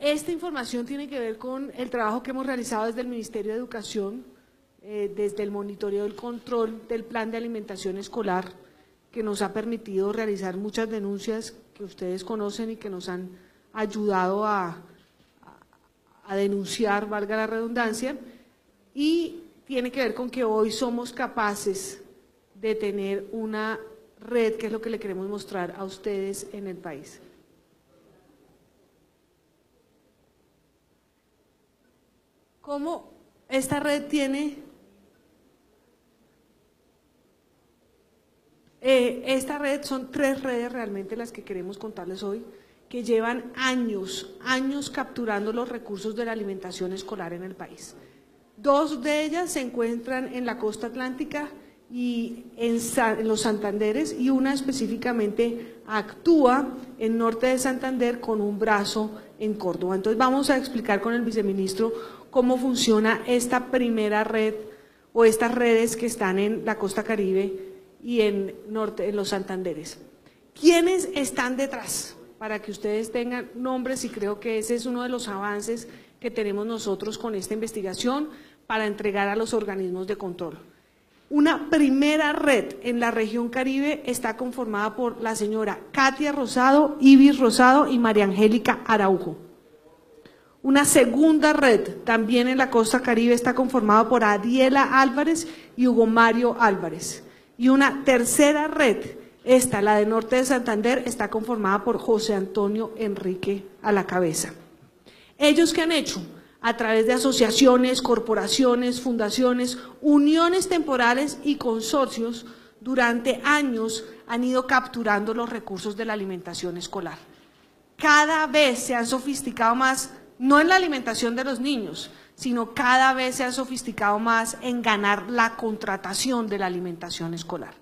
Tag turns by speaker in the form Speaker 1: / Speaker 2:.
Speaker 1: esta información tiene que ver con el trabajo que hemos realizado desde el Ministerio de Educación, eh, desde el monitoreo y el control del plan de alimentación escolar, que nos ha permitido realizar muchas denuncias que ustedes conocen y que nos han ayudado a denunciar, valga la redundancia, y tiene que ver con que hoy somos capaces de tener una red, que es lo que le queremos mostrar a ustedes en el país. ¿Cómo esta red tiene eh, esta red son tres redes realmente las que queremos contarles hoy, que llevan años, años capturando los recursos de la alimentación escolar en el país. Dos de ellas se encuentran en la costa atlántica y en, en, los Santanderes y una específicamente actúa en norte de Santander con un brazo en Córdoba. Entonces vamos a explicar con el viceministro cómo funciona esta primera red o estas redes que están en la costa caribe y en, norte, en los Santanderes. ¿Quiénes están detrás? Para que ustedes tengan nombres y creo que ese es uno de los avances que tenemos nosotros con esta investigación para entregar a los organismos de control. Una primera red en la región Caribe está conformada por la señora Katia Rosado, Ibis Rosado y María Angélica Araujo. Una segunda red también en la costa caribe está conformada por Adiela Álvarez y Hugo Mario Álvarez. Y una tercera red, esta, la de Norte de Santander, está conformada por José Antonio Enrique a la cabeza. ¿Ellos qué han hecho? A través de asociaciones, corporaciones, fundaciones, uniones temporales y consorcios, durante años han ido capturando los recursos de la alimentación escolar. Cada vez se han sofisticado más no en la alimentación de los niños, sino cada vez se ha sofisticado más en ganar la contratación de la alimentación escolar.